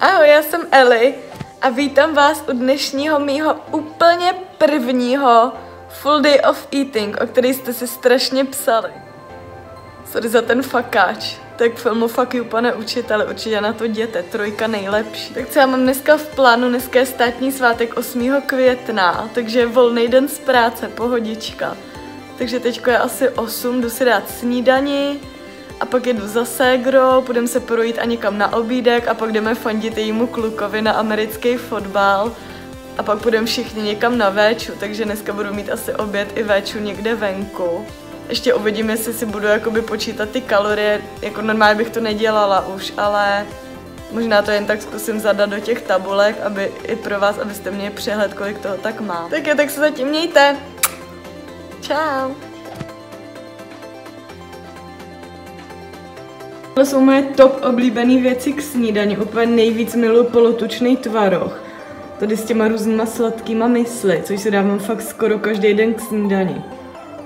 Ahoj, já jsem Eli a vítám vás u dnešního mýho úplně prvního full day of eating, o který jste si strašně psali. Sorry za ten fakáč. Tak filmu Fuck you, pane učiteli, určitě na to jděte, trojka nejlepší. Tak co já mám dneska v plánu, dneska je státní svátek 8. května, takže je volný den z práce, pohodička. Takže teďko je asi 8, jdu si dát snídani, a pak jedu za ségrou, půjdeme se projít a někam na obídek a pak jdeme fandit jejímu klukovi na americký fotbal a pak půjdeme všichni někam na véču, takže dneska budu mít asi oběd i véču někde venku. Ještě uvidím, jestli si budu jakoby počítat ty kalorie, jako normálně bych to nedělala už, ale možná to jen tak zkusím zadat do těch tabulek, aby i pro vás, abyste měli přehled, kolik toho tak má. Tak je, tak se zatím mějte. Ciao. To jsou moje top oblíbené věci k snídani. Úplně nejvíc miluji polotučný tvaroh. Tady s těma různýma sladkýma mysli, což si dávám fakt skoro každý den k snídani.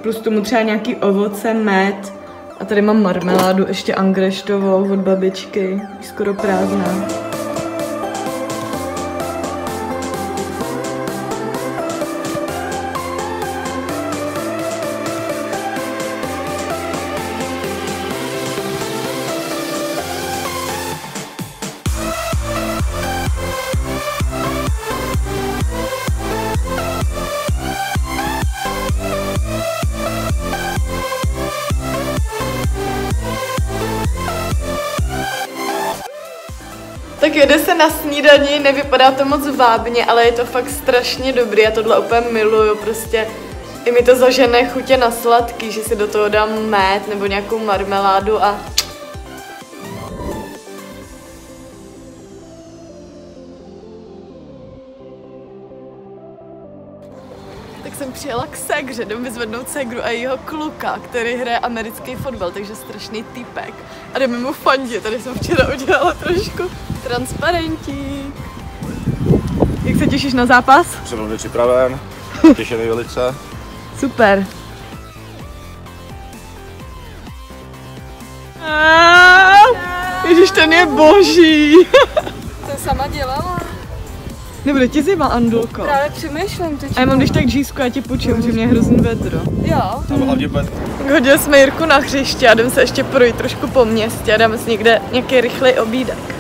Plus tomu třeba nějaký ovoce, med. A tady mám marmeládu, ještě angreštovou od babičky, skoro prázdná. Tak jede se na snídani, nevypadá to moc vábně, ale je to fakt strašně dobrý, já tohle úplně miluju, prostě i mi to zažene chutě na sladký, že si do toho dám med nebo nějakou marmeládu a tak jsem přijela k Segře, jdem vyzvednout Segru a jejího kluka, který hraje americký fotbal, takže strašný typek. A jdeme mu fandit, tady jsem včera udělala trošku transparentík. Jak se těšíš na zápas? Jsem velmi připraven, těšený velice. Super. Ježíš, ten je boží. To sama dělala. Nebude ti zima, Andulko. Právě přemýšlím teď. A já mám když tak džísku, já ti půjčím, že mě je hrozný vedro. Jo. Tam hlavně bude Hodili jsme Jirku na hřiště a jdeme se ještě projít trošku po městě a dáme si někde nějaký rychlej obídek.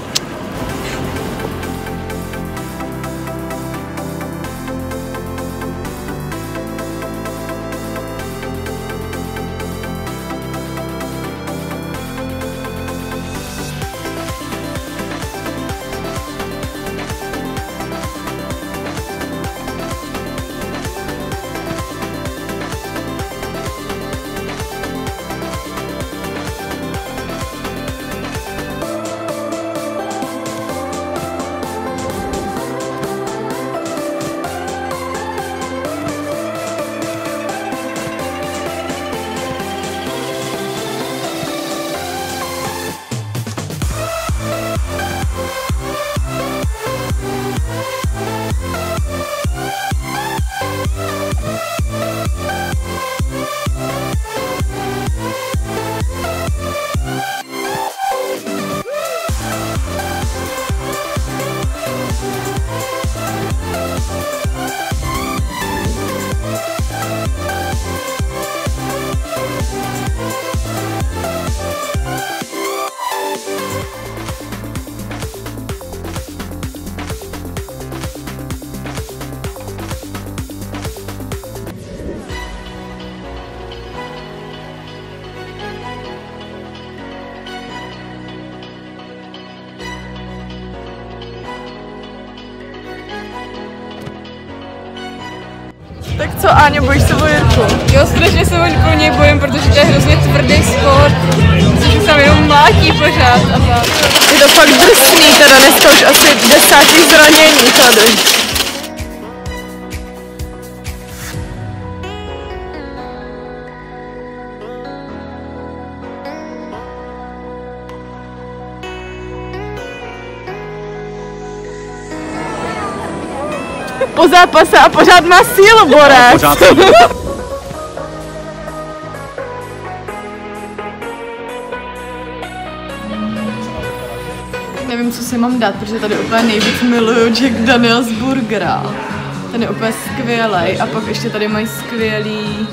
Tak co, Áňo, bojíš se o Jirku? Jo, strašně se pro něj bojím, protože to je hrozně tvrdý sport. Že se tam jenom mlátí pořád a tak. Je to fakt drsný, teda dneska už asi desátý zranění tady. Po zápase a pořád má sílu, Borec. pořád Nevím, co si mám dát, protože tady úplně nejvíc miluju Jack Daniels burgera. Ten je úplně skvělý. A pak ještě tady mají skvělý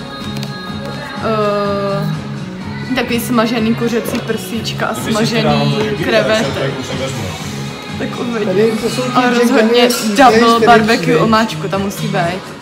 uh, takový smažený kuřecí prsíčka a smažený krevety. Tak uvidím. Ale rozhodně double barbecue omáčku tam musí být.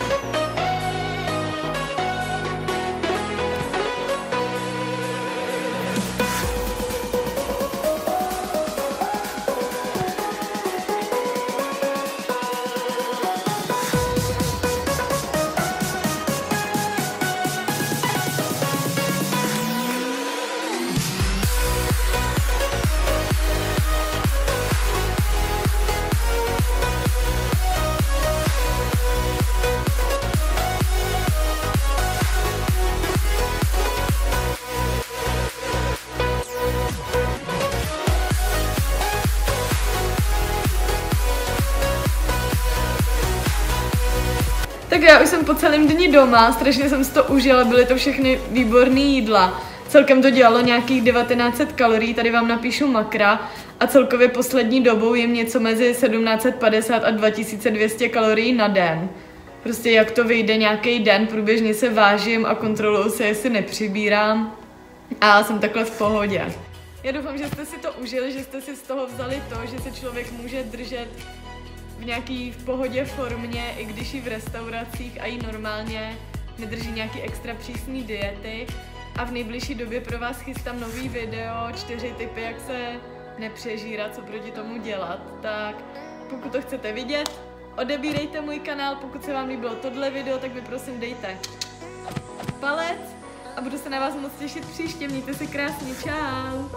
Tak já už jsem po celém dni doma, strašně jsem si to užila, byly to všechny výborné jídla. Celkem to dělalo nějakých 1900 kalorií, tady vám napíšu makra a celkově poslední dobou jim něco mezi 1750 a 2200 kalorií na den. Prostě jak to vyjde nějaký den, průběžně se vážím a kontroluju se, jestli nepřibírám a jsem takhle v pohodě. Já doufám, že jste si to užili, že jste si z toho vzali to, že se člověk může držet v nějaký v pohodě formě, i když i v restauracích a i normálně nedrží nějaký extra přísný diety. A v nejbližší době pro vás chystám nový video, čtyři typy, jak se nepřežírat, co proti tomu dělat. Tak pokud to chcete vidět, odebírejte můj kanál, pokud se vám líbilo tohle video, tak mi prosím dejte palec a budu se na vás moc těšit příště. Mějte se krásně, čau!